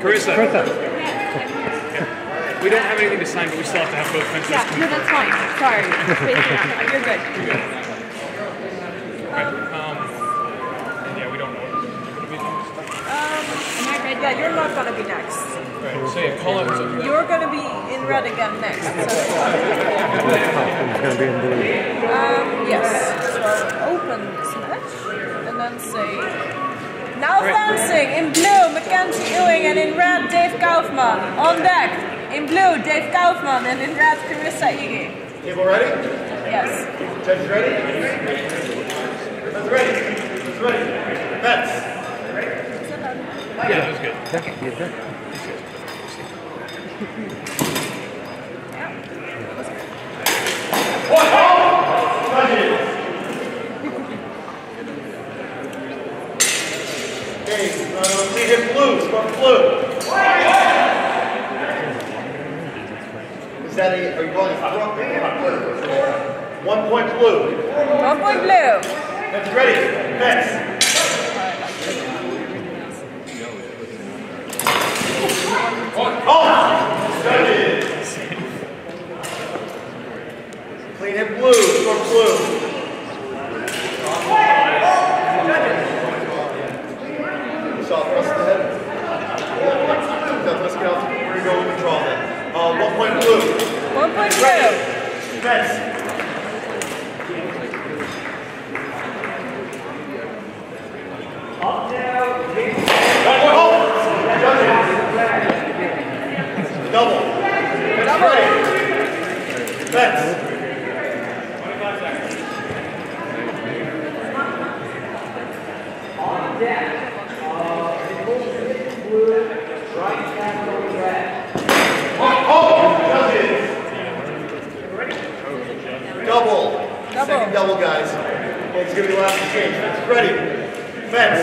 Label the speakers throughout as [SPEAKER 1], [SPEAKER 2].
[SPEAKER 1] Carissa.
[SPEAKER 2] Carissa.
[SPEAKER 1] We don't have anything to sign, but we still have to have both fences.
[SPEAKER 3] Yeah, no, that's fine. Sorry. You're good.
[SPEAKER 1] Um, and yeah, we don't know. what we're gonna be next.
[SPEAKER 3] Um, am I ready? Yeah, you're not gonna be next.
[SPEAKER 1] Right, so yeah, call. So
[SPEAKER 3] You're gonna be in red again next. So,
[SPEAKER 2] It's gonna be in blue.
[SPEAKER 3] um, yes. So open this match and then say. Now dancing in blue, McKenzie Ewing, Kaufman. On deck, in blue, Dave Kaufman, and in red, Carissa Iggy.
[SPEAKER 4] Table ready?
[SPEAKER 3] Yes.
[SPEAKER 4] Judges ready? That's ready. That's ready. Bets.
[SPEAKER 1] yeah, that was good.
[SPEAKER 2] Yeah, you did.
[SPEAKER 4] Okay, uh, lead him blue. Score blue. Is that a, are you going to One point blue.
[SPEAKER 3] One point blue.
[SPEAKER 4] That's ready. Bets. Oh! Judges. Clean hit blue. Score blue. Soft press the head. No, let's get out. We're gonna go with control then. Uh, one point blue.
[SPEAKER 3] One point blue.
[SPEAKER 4] Bets. Double.
[SPEAKER 3] Double.
[SPEAKER 4] Bets. Double.
[SPEAKER 3] Double.
[SPEAKER 4] Second double, guys. It's gonna be the last exchange. It's ready. Fence.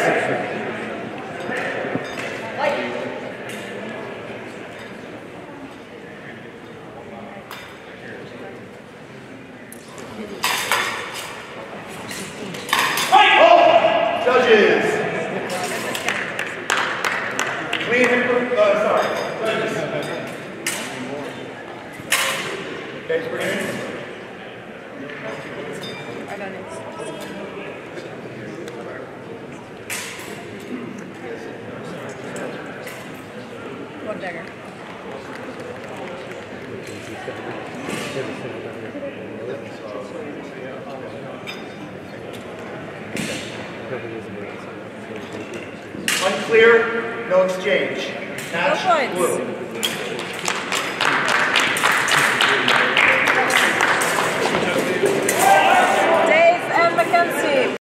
[SPEAKER 4] Oh! Judges. Clean. Uh, sorry. Judges. Okay, so we're gonna.
[SPEAKER 3] I don't know. One dagger.
[SPEAKER 4] Unclear, no exchange. Match
[SPEAKER 3] No
[SPEAKER 4] blue.